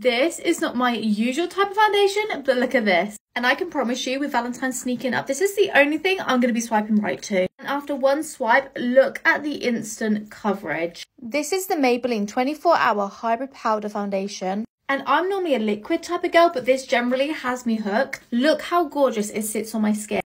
This is not my usual type of foundation, but look at this. And I can promise you with Valentine's sneaking up, this is the only thing I'm going to be swiping right to. And after one swipe, look at the instant coverage. This is the Maybelline 24 Hour Hybrid Powder Foundation. And I'm normally a liquid type of girl, but this generally has me hooked. Look how gorgeous it sits on my skin.